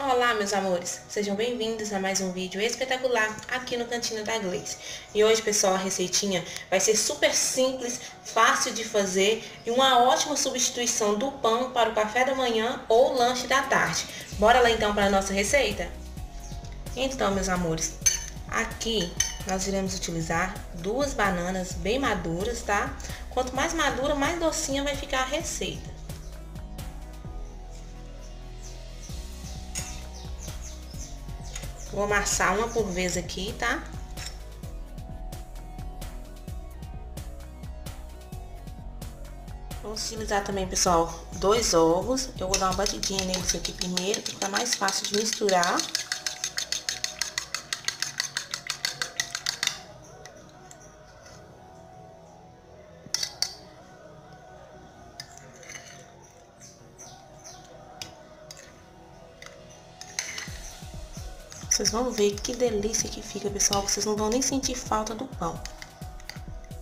Olá meus amores, sejam bem-vindos a mais um vídeo espetacular aqui no Cantinho da Gleice. E hoje pessoal, a receitinha vai ser super simples, fácil de fazer e uma ótima substituição do pão para o café da manhã ou lanche da tarde. Bora lá então para a nossa receita? Então meus amores, aqui nós iremos utilizar duas bananas bem maduras, tá? Quanto mais madura, mais docinha vai ficar a receita. Vou amassar uma por vez aqui, tá? Vou utilizar também, pessoal, dois ovos. Eu vou dar uma batidinha neles aqui primeiro, para ficar mais fácil de misturar. Vocês vão ver que delícia que fica, pessoal. Vocês não vão nem sentir falta do pão.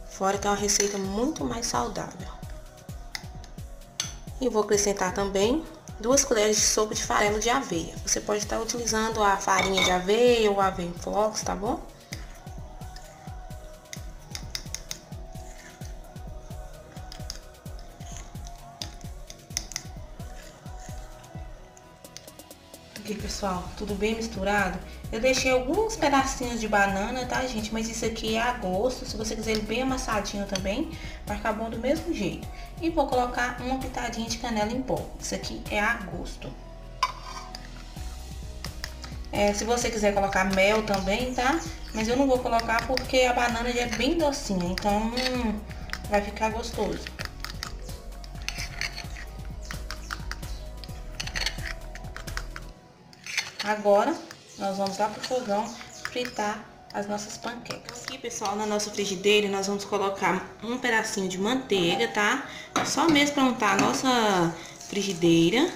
Fora que é uma receita muito mais saudável. E vou acrescentar também duas colheres de sopa de farelo de aveia. Você pode estar utilizando a farinha de aveia ou aveia em flocos, tá bom? Aqui, pessoal, tudo bem misturado. Eu deixei alguns pedacinhos de banana, tá, gente? Mas isso aqui é a gosto. Se você quiser bem amassadinho também, vai ficar bom do mesmo jeito. E vou colocar uma pitadinha de canela em pó. Isso aqui é a gosto. É, se você quiser colocar mel também, tá? Mas eu não vou colocar porque a banana já é bem docinha, então hum, vai ficar gostoso. Agora, nós vamos lá pro fogão fritar as nossas panquecas. Aqui, pessoal, na nossa frigideira, nós vamos colocar um pedacinho de manteiga, tá? Só mesmo para untar a nossa frigideira.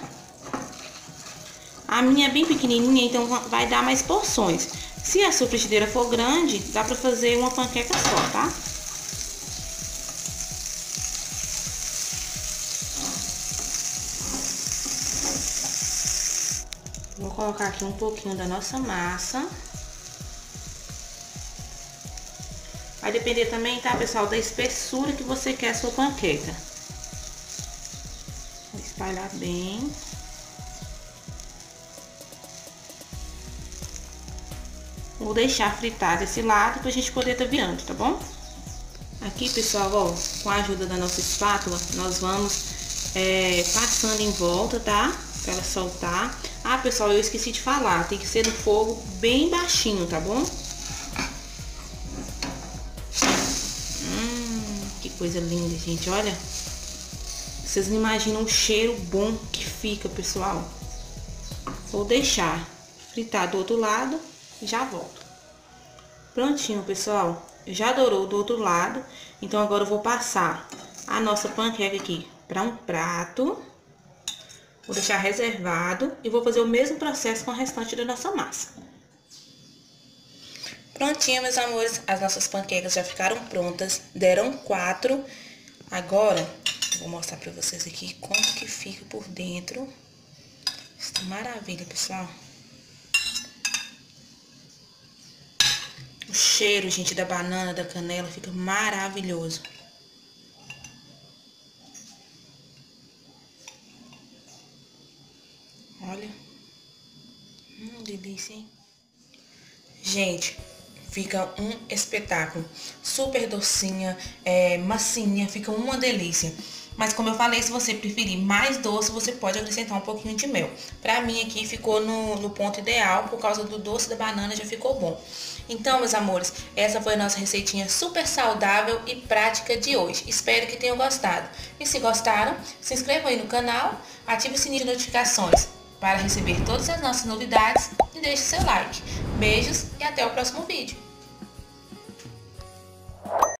A minha é bem pequenininha, então vai dar mais porções. Se a sua frigideira for grande, dá pra fazer uma panqueca só, tá? Vou colocar aqui um pouquinho da nossa massa. Vai depender também, tá, pessoal, da espessura que você quer a sua panqueca. Vou espalhar bem. Vou deixar fritar desse lado pra gente poder tá virando, tá bom? Aqui, pessoal, ó, com a ajuda da nossa espátula, nós vamos é, passando em volta, tá? Pra ela soltar. Ah, pessoal, eu esqueci de falar. Tem que ser no fogo bem baixinho, tá bom? Hum, que coisa linda, gente. Olha. Vocês não imaginam o cheiro bom que fica, pessoal. Vou deixar fritar do outro lado e já volto. Prontinho, pessoal. Já dourou do outro lado. Então, agora eu vou passar a nossa panqueca aqui para um prato. Vou deixar reservado e vou fazer o mesmo processo com o restante da nossa massa. Prontinho, meus amores, as nossas panquecas já ficaram prontas, deram quatro. Agora, vou mostrar pra vocês aqui como que fica por dentro. Está maravilha, pessoal. O cheiro, gente, da banana, da canela, fica maravilhoso. Olha. Hum, delícia, hein? Gente, fica um espetáculo. Super docinha, é, massinha, fica uma delícia. Mas como eu falei, se você preferir mais doce, você pode acrescentar um pouquinho de mel. Pra mim aqui ficou no, no ponto ideal, por causa do doce da banana já ficou bom. Então, meus amores, essa foi a nossa receitinha super saudável e prática de hoje. Espero que tenham gostado. E se gostaram, se inscrevam aí no canal, ative o sininho de notificações para receber todas as nossas novidades e deixe seu like. Beijos e até o próximo vídeo.